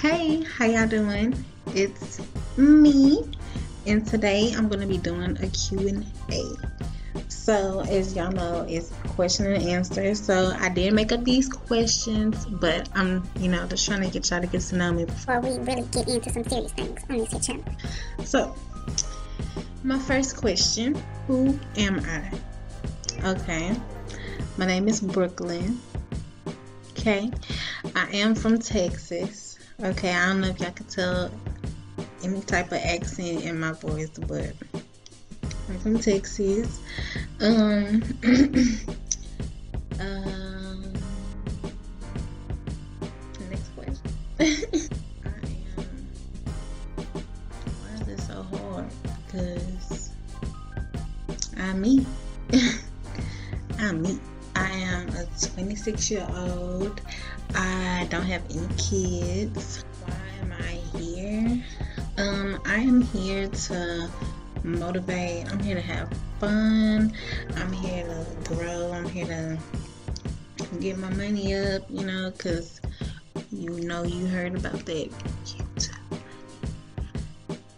Hey, how y'all doing? It's me, and today I'm going to be doing a Q&A. So, as y'all know, it's question and answer. So, I did make up these questions, but I'm, you know, just trying to get y'all to get to know me before we really get into some serious things on this channel. So, my first question, who am I? Okay. My name is Brooklyn. Okay. I am from Texas. Okay. I don't know if y'all can tell any type of accent in my voice, but I'm from Texas. Um, um next question. I am. Why is it so hard? Because I'm me. I'm me. I 26 year old. I don't have any kids. Why am I here? Um, I am here to motivate. I'm here to have fun. I'm here to grow. I'm here to get my money up, you know, because you know you heard about that.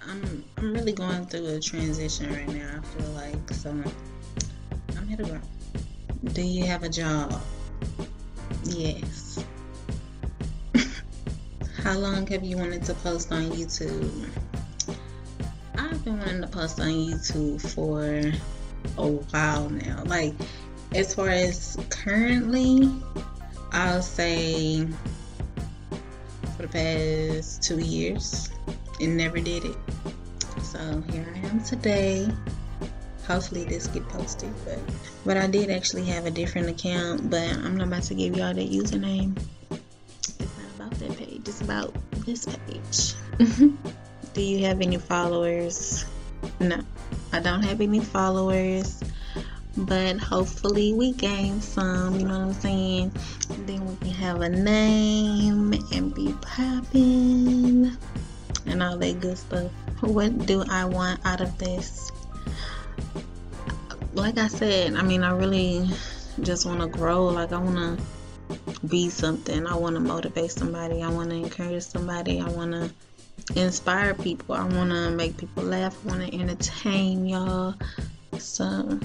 I'm I'm really going through a transition right now. I feel like so I'm here to grow. Do you have a job? Yes. How long have you wanted to post on YouTube? I've been wanting to post on YouTube for a while now. Like, as far as currently, I'll say for the past two years and never did it. So here I am today hopefully this get posted but but i did actually have a different account but i'm not about to give y'all that username. It's not about that page it's about this page. Do you have any followers? No i don't have any followers but hopefully we gain some you know what i'm saying? Then we can have a name and be popping and all that good stuff. What do i want out of this like I said, I mean, I really just want to grow. Like, I want to be something. I want to motivate somebody. I want to encourage somebody. I want to inspire people. I want to make people laugh. I want to entertain y'all. So,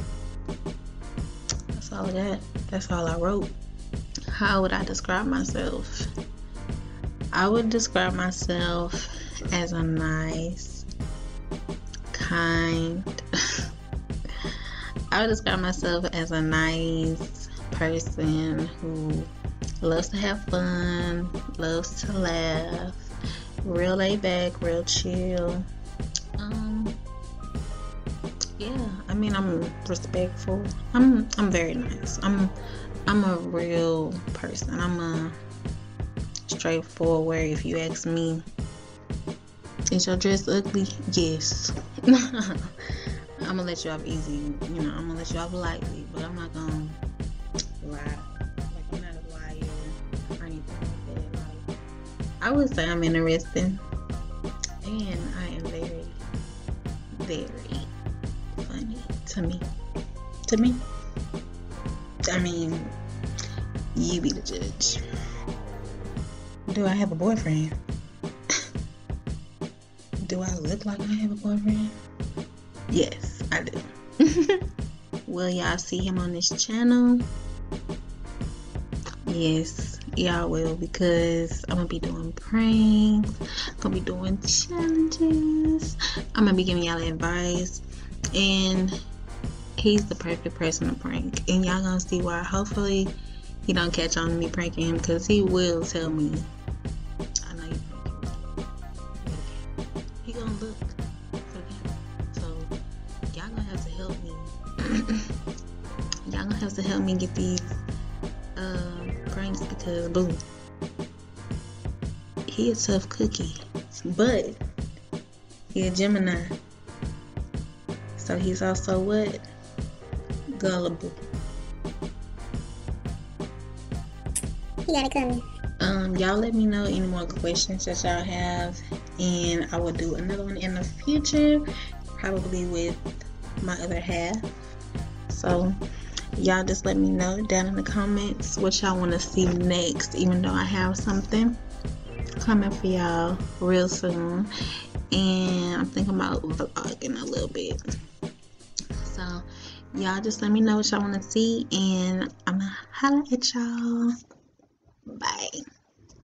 that's all I got. That's all I wrote. How would I describe myself? I would describe myself as a nice, kind, I would describe myself as a nice person who loves to have fun, loves to laugh, real laid back, real chill. Um, yeah, I mean I'm respectful. I'm I'm very nice. I'm I'm a real person. I'm a straightforward. If you ask me, is your dress ugly? Yes. I'm gonna let you off easy. You know, I'm gonna let you off lightly, but I'm not gonna lie. Like I'm not a liar or anything I would say I'm interesting, and I am very, very funny to me. To me. I mean, you be the judge. Do I have a boyfriend? Do I look like I have a boyfriend? Yes. I do. Will y'all see him on this channel? Yes, y'all will because I'm gonna be doing pranks, I'm gonna be doing challenges, I'm gonna be giving y'all advice, and he's the perfect person to prank. And y'all gonna see why. Hopefully, he don't catch on to me pranking him because he will tell me to have to help me get these uh, pranks because boom, he a tough cookie, but he a Gemini, so he's also what gullible. He got it coming. Um, y'all let me know any more questions that y'all have, and I will do another one in the future, probably with my other half. So y'all just let me know down in the comments what y'all want to see next even though i have something coming for y'all real soon. And I'm thinking about vlogging a little bit. So y'all just let me know what y'all want to see and I'm gonna holla at y'all. Bye.